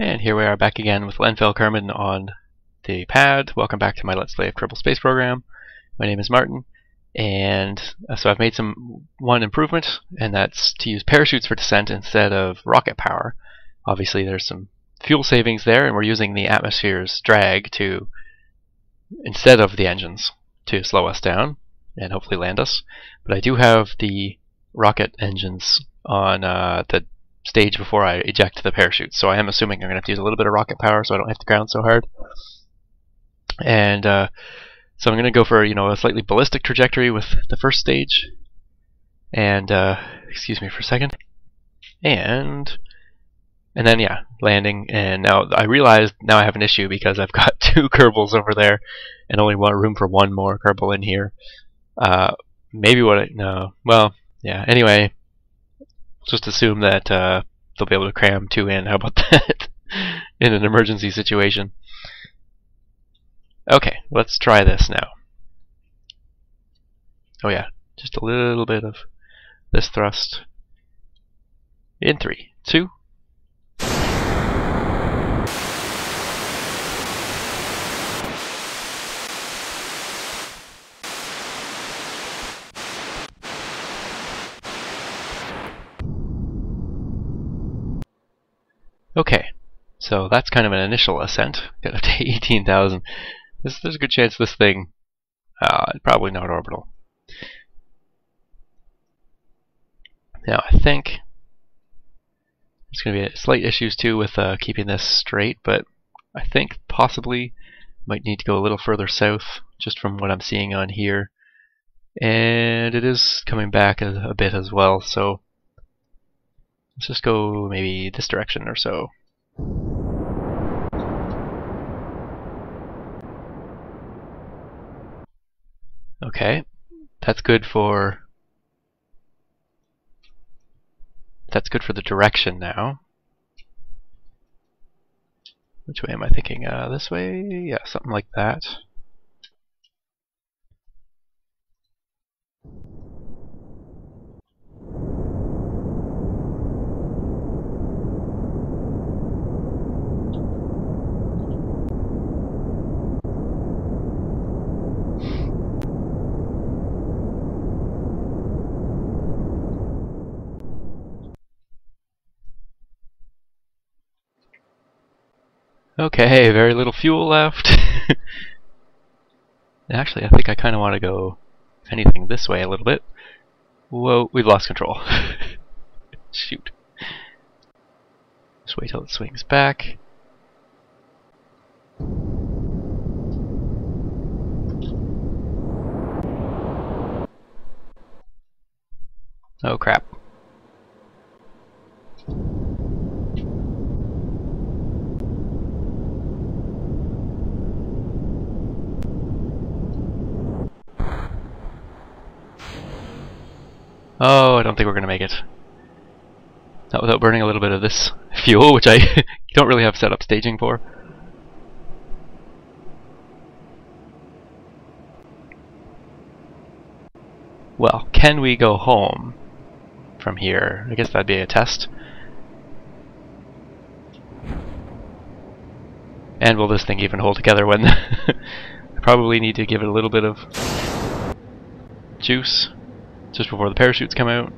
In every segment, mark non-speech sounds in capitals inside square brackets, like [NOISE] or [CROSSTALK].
And here we are back again with Len Kerman on the pad. Welcome back to my Let's Play of Kerbal Space Program. My name is Martin, and uh, so I've made some one improvement, and that's to use parachutes for descent instead of rocket power. Obviously, there's some fuel savings there, and we're using the atmosphere's drag to instead of the engines to slow us down and hopefully land us. But I do have the rocket engines on uh, the stage before I eject the parachute. So I am assuming I'm going to have to use a little bit of rocket power so I don't have to ground so hard. And uh, so I'm going to go for you know a slightly ballistic trajectory with the first stage. And uh, excuse me for a second. And and then yeah, landing. And now I realize now I have an issue because I've got [LAUGHS] two Kerbals over there, and only one room for one more Kerbal in here. Uh, maybe what I no well yeah. Anyway, just assume that uh, they'll be able to cram two in. How about [LAUGHS] that? in an emergency situation. Okay, let's try this now. Oh yeah, just a little bit of this thrust. In three, two, Okay, so that's kind of an initial ascent. [LAUGHS] Up to 18,000. There's, there's a good chance this thing, uh, probably not orbital. Now I think there's going to be slight issues too with uh, keeping this straight, but I think possibly might need to go a little further south, just from what I'm seeing on here. And it is coming back a, a bit as well, so Let's just go maybe this direction or so. Okay, that's good for that's good for the direction now. Which way am I thinking? Uh, this way? Yeah, something like that. Okay, very little fuel left. [LAUGHS] Actually, I think I kind of want to go, if anything, this way a little bit. Whoa, we've lost control. [LAUGHS] Shoot. Just wait till it swings back. Oh crap. Oh, I don't think we're going to make it. Not without burning a little bit of this [LAUGHS] fuel, which I [LAUGHS] don't really have set up staging for. Well, can we go home from here? I guess that'd be a test. And will this thing even hold together when... [LAUGHS] I probably need to give it a little bit of juice just before the parachutes come out.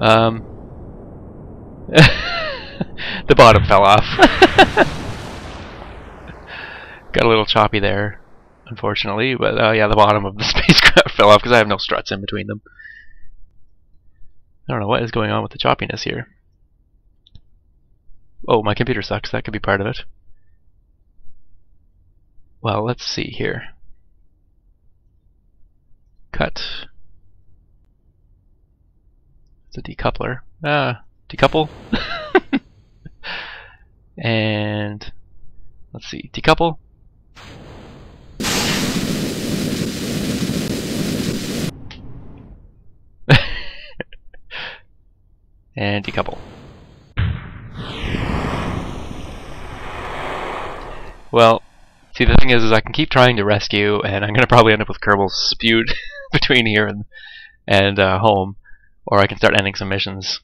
Um, [LAUGHS] the bottom fell off. [LAUGHS] Got a little choppy there, unfortunately, but uh, yeah, the bottom of the [LAUGHS] spacecraft fell off because I have no struts in between them. I don't know what is going on with the choppiness here. Oh, my computer sucks. That could be part of it. Well, let's see here. Cut. It's a decoupler. Ah, decouple. [LAUGHS] and let's see, decouple. And decouple. Well, see the thing is, is I can keep trying to rescue, and I'm gonna probably end up with Kerbal spewed [LAUGHS] between here and and uh, home, or I can start ending some missions,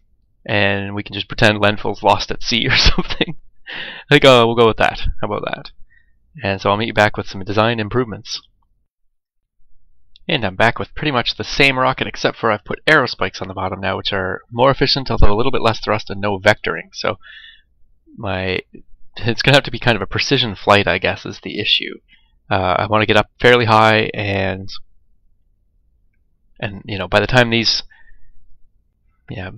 and we can just pretend Lenfield's lost at sea [LAUGHS] or something. Think uh, we'll go with that. How about that? And so I'll meet you back with some design improvements. And I'm back with pretty much the same rocket except for I've put aerospikes on the bottom now which are more efficient although a little bit less thrust and no vectoring. So my it's going to have to be kind of a precision flight I guess is the issue. Uh, I want to get up fairly high and and you know by the time these yeah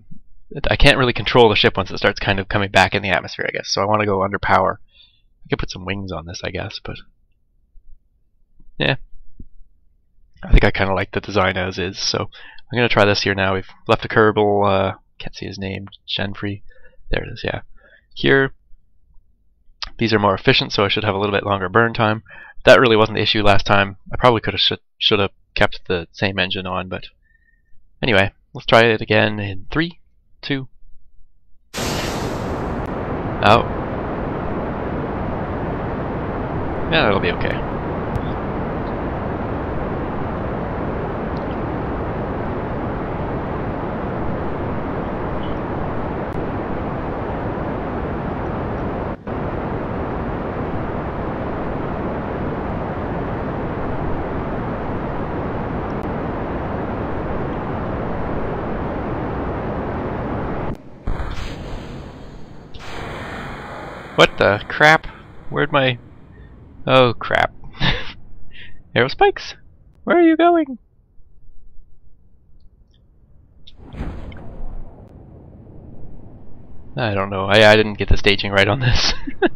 I can't really control the ship once it starts kind of coming back in the atmosphere I guess so I want to go under power. I could put some wings on this I guess but yeah I think I kind of like the design as is, so I'm going to try this here now. We've left a Kerbal, uh, can't see his name, Genfrey. There it is, yeah. Here, these are more efficient, so I should have a little bit longer burn time. That really wasn't the issue last time. I probably could have should, should have kept the same engine on, but anyway, let's try it again in three, two. Oh. Yeah, that'll be okay. What the crap? Where'd my... Oh crap. [LAUGHS] Aerospikes? Where are you going? I don't know. I, I didn't get the staging right on this. [LAUGHS]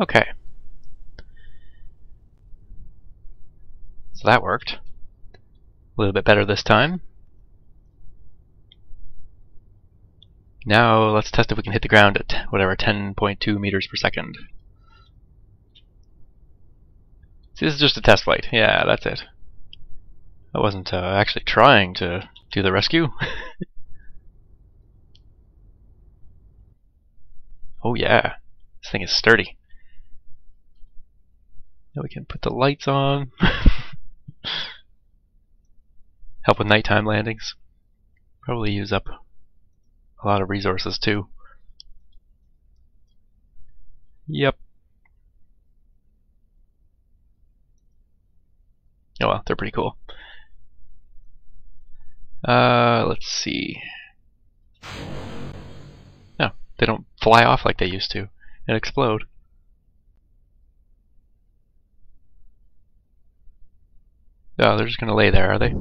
Okay. So that worked. A little bit better this time. Now let's test if we can hit the ground at whatever 10.2 meters per second. See, this is just a test flight. Yeah, that's it. I wasn't uh, actually trying to do the rescue. [LAUGHS] oh yeah, this thing is sturdy. Now we can put the lights on. [LAUGHS] [SIGHS] Help with nighttime landings. Probably use up a lot of resources too. Yep. Oh well, they're pretty cool. Uh, let's see. No, they don't fly off like they used to and explode. Oh, they're just gonna lay there, are they?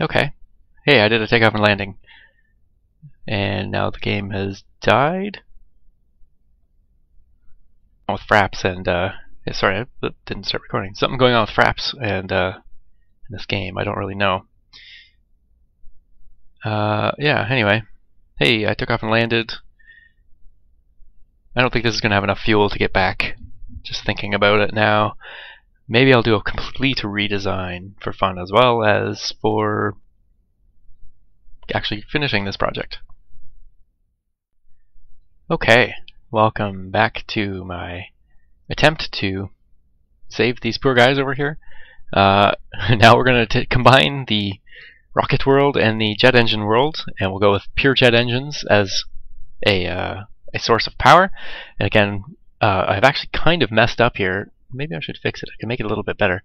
Okay. Hey, I did a takeoff and landing. And now the game has died. With fraps and, uh, sorry, I didn't start recording. Something going on with fraps and, uh, in this game. I don't really know. Uh, yeah, anyway. Hey, I took off and landed. I don't think this is going to have enough fuel to get back. Just thinking about it now. Maybe I'll do a complete redesign for fun as well as for actually finishing this project. Okay, welcome back to my attempt to save these poor guys over here. Uh, [LAUGHS] now we're going to combine the rocket world and the jet engine world, and we'll go with pure jet engines as a, uh, a source of power. And again, uh, I've actually kind of messed up here. Maybe I should fix it. I can make it a little bit better.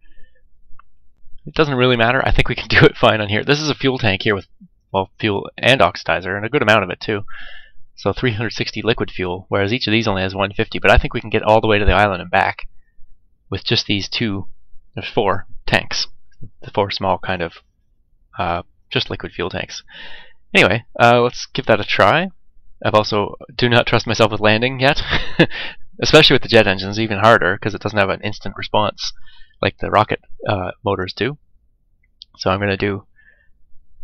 It doesn't really matter. I think we can [LAUGHS] do it fine on here. This is a fuel tank here with, well, fuel and oxidizer, and a good amount of it too. So 360 liquid fuel, whereas each of these only has 150. But I think we can get all the way to the island and back with just these two. There's four tanks, the four small kind of uh, just liquid fuel tanks. Anyway, uh, let's give that a try. I've also do not trust myself with landing yet, [LAUGHS] especially with the jet engines. Even harder because it doesn't have an instant response like the rocket uh, motors do. So I'm gonna do.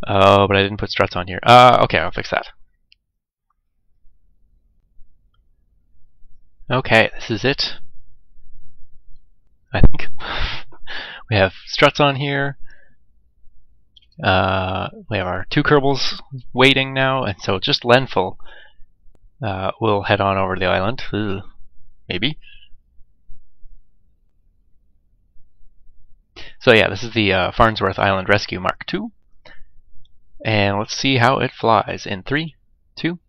Oh, but I didn't put struts on here. Uh, okay, I'll fix that. Okay, this is it. I think [LAUGHS] we have struts on here. Uh, we have our two Kerbals waiting now, and so just Lenful uh, will head on over to the island. Ugh, maybe. So yeah, this is the uh, Farnsworth Island Rescue Mark II. And let's see how it flies in three, two.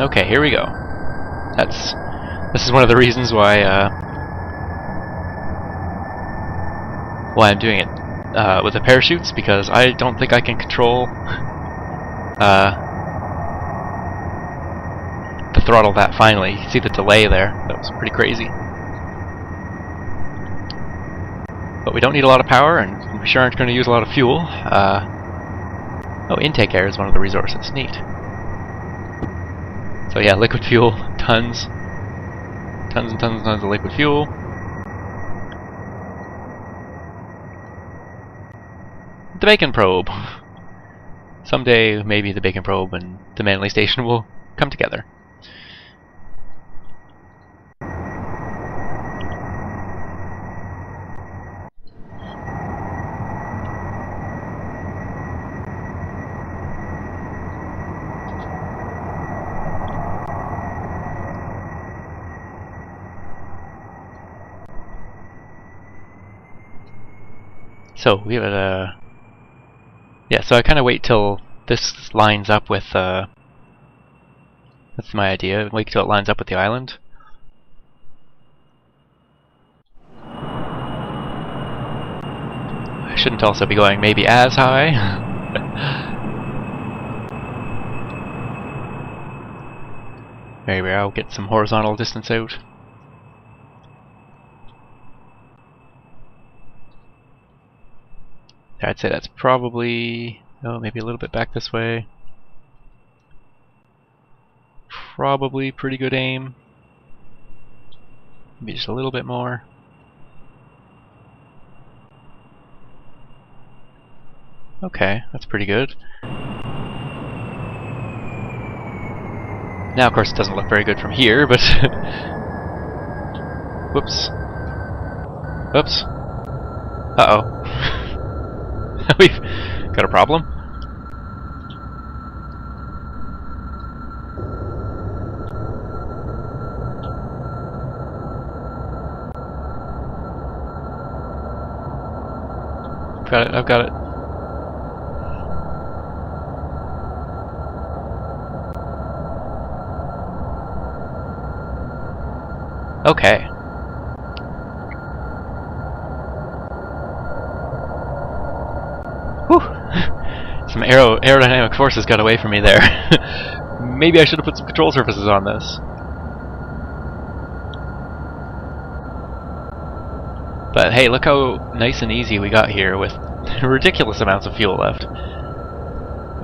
Okay, here we go. That's this is one of the reasons why uh, why I'm doing it uh, with the parachutes because I don't think I can control [LAUGHS] uh, throttle that finally. You see the delay there? That was pretty crazy. But we don't need a lot of power, and we sure aren't going to use a lot of fuel. Uh, oh, intake air is one of the resources. Neat. So yeah, liquid fuel, tons, tons and tons and tons of liquid fuel. The bacon probe. Someday, maybe the bacon probe and the Manly station will come together. So we have a yeah. So I kind of wait till this lines up with. Uh, that's my idea. Wait till it lines up with the island. I shouldn't also be going maybe as high. [LAUGHS] Maybe I'll get some horizontal distance out. I'd say that's probably, oh, maybe a little bit back this way. Probably pretty good aim. Maybe just a little bit more. Okay, that's pretty good. Now, of course, it doesn't look very good from here, but... [LAUGHS] Whoops. Whoops. Uh-oh. [LAUGHS] [LAUGHS] We've got a problem. Got it, I've got it. Okay. Aero aerodynamic forces got away from me there. [LAUGHS] Maybe I should have put some control surfaces on this. But hey, look how nice and easy we got here with [LAUGHS] ridiculous amounts of fuel left.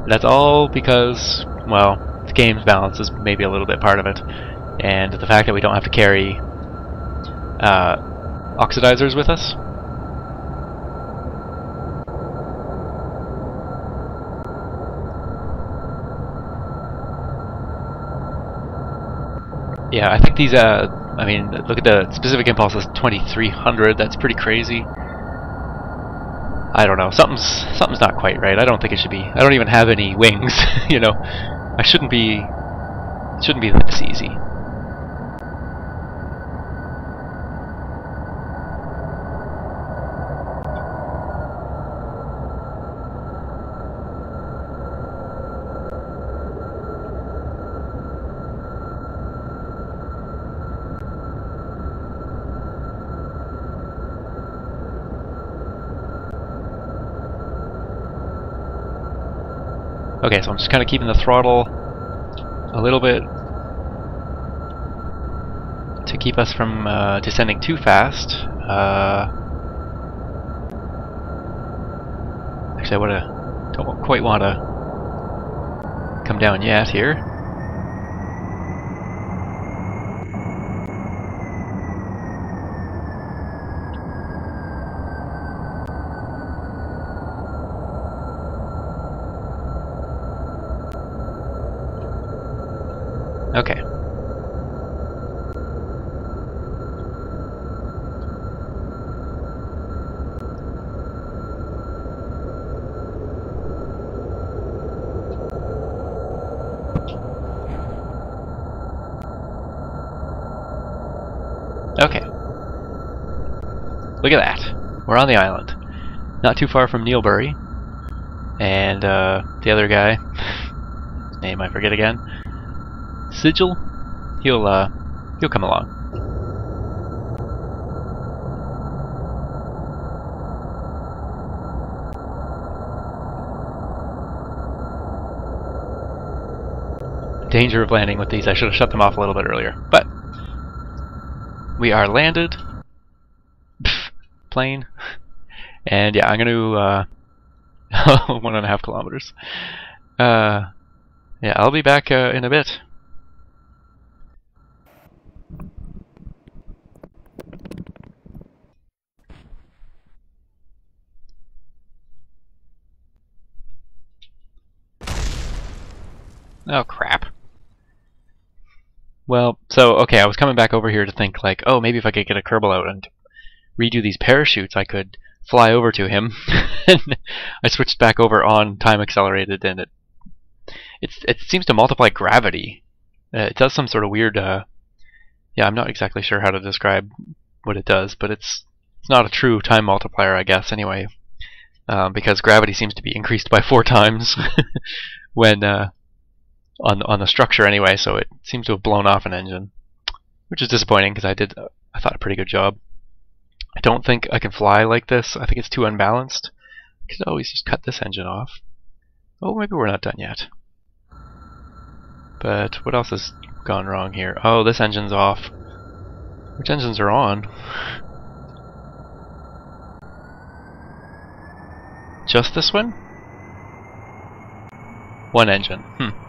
That's all because, well, the game's balance is maybe a little bit part of it. And the fact that we don't have to carry uh, oxidizers with us. Yeah, I think these uh I mean, look at the specific impulse is 2300. That's pretty crazy. I don't know. Something's something's not quite right. I don't think it should be. I don't even have any wings. [LAUGHS] you know, I shouldn't be. It shouldn't be this easy. Okay, so I'm just kind of keeping the throttle a little bit to keep us from uh, descending too fast. Uh, actually, I wanna, don't quite want to come down yet here. Okay. Okay. Look at that. We're on the island. Not too far from Neilbury. And uh, the other guy, his [LAUGHS] name I forget again, Sigil, he'll uh, he'll come along. Danger of landing with these. I should have shut them off a little bit earlier. But we are landed. Plane. [LAUGHS] And yeah, I'm to uh, [LAUGHS] one and a half kilometers. Uh, yeah, I'll be back uh, in a bit. Oh crap. Well, so okay, I was coming back over here to think like, oh, maybe if I could get a Kerbal out and redo these parachutes, I could fly over to him. [LAUGHS] and I switched back over on time accelerated, and it it seems to multiply gravity. Uh, it does some sort of weird. Uh, yeah, I'm not exactly sure how to describe what it does, but it's it's not a true time multiplier, I guess. Anyway, um, because gravity seems to be increased by four [LAUGHS] times [LAUGHS] when uh, on on the structure anyway, so it seems to have blown off an engine, which is disappointing because I did I thought a pretty good job. I don't think I can fly like this. I think it's too unbalanced. I could always just cut this engine off. Oh, maybe we're not done yet. But what else has gone wrong here? Oh, this engine's off. Which engines are on? Just this one? One engine. Hmm.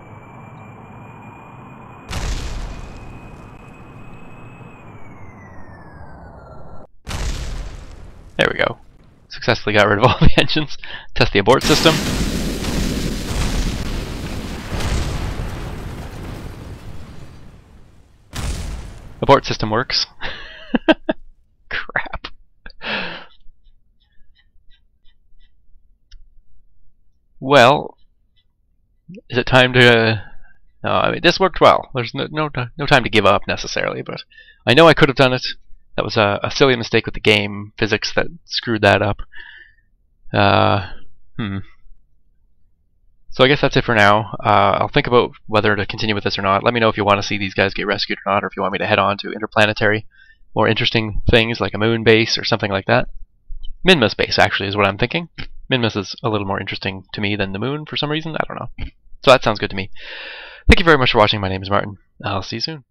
Successfully got rid of all [LAUGHS] the engines. Test the abort system. Abort system works. [LAUGHS] Crap. Well, is it time to... Uh, no, I mean, this worked well. There's no, no, no time to give up necessarily, but I know I could have done it. That was a, a silly mistake with the game physics that screwed that up. Uh, hmm. So I guess that's it for now. Uh, I'll think about whether to continue with this or not. Let me know if you want to see these guys get rescued or not, or if you want me to head on to interplanetary, more interesting things like a moon base or something like that. Minmus base, actually, is what I'm thinking. Minmus is a little more interesting to me than the moon for some reason. I don't know. So that sounds good to me. Thank you very much for watching. My name is Martin. I'll see you soon.